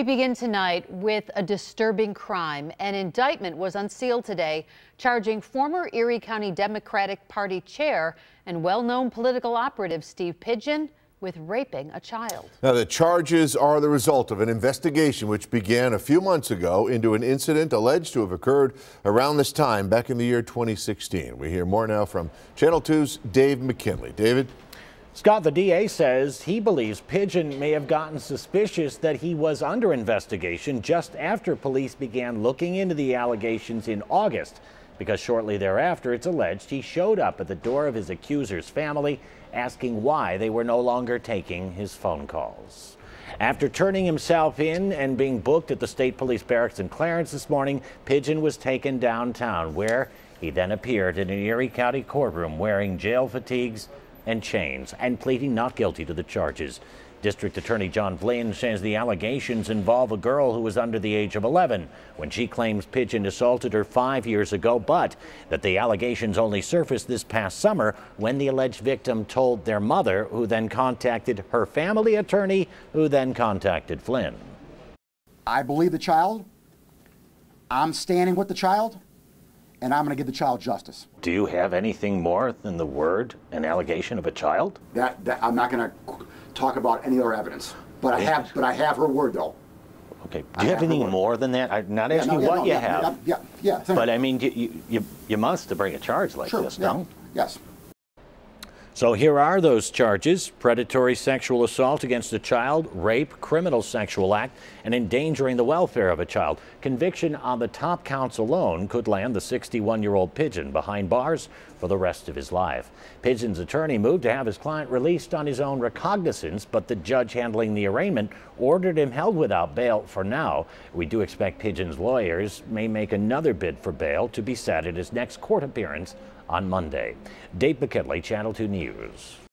We begin tonight with a disturbing crime. An indictment was unsealed today charging former Erie County Democratic Party chair and well-known political operative Steve Pigeon with raping a child. Now, the charges are the result of an investigation which began a few months ago into an incident alleged to have occurred around this time back in the year 2016. We hear more now from Channel 2's Dave McKinley. David? Scott, the DA says he believes Pigeon may have gotten suspicious that he was under investigation just after police began looking into the allegations in August, because shortly thereafter it's alleged he showed up at the door of his accuser's family asking why they were no longer taking his phone calls. After turning himself in and being booked at the State Police Barracks in Clarence this morning, Pigeon was taken downtown, where he then appeared in an Erie County courtroom wearing jail fatigues and chains and pleading not guilty to the charges. District Attorney John Flynn says the allegations involve a girl who was under the age of 11 when she claims Pigeon assaulted her five years ago, but that the allegations only surfaced this past summer when the alleged victim told their mother, who then contacted her family attorney, who then contacted Flynn. I believe the child. I'm standing with the child and I'm going to give the child justice. Do you have anything more than the word, an allegation of a child? That, that I'm not going to talk about any other evidence, but I have, but I have her word though. Okay. Do you have, have anything more than that? I'm not asking no, yeah, what no, you yeah, have. Yeah, yeah, yeah. But I mean, you, you, you must to bring a charge like sure, this, no? Yes. So here are those charges predatory sexual assault against a child, rape, criminal sexual act, and endangering the welfare of a child. Conviction on the top counts alone could land the 61 year old Pigeon behind bars for the rest of his life. Pigeon's attorney moved to have his client released on his own recognizance, but the judge handling the arraignment ordered him held without bail for now. We do expect Pigeon's lawyers may make another bid for bail to be set at his next court appearance on Monday. Dave McKinley, Channel 2 News. News.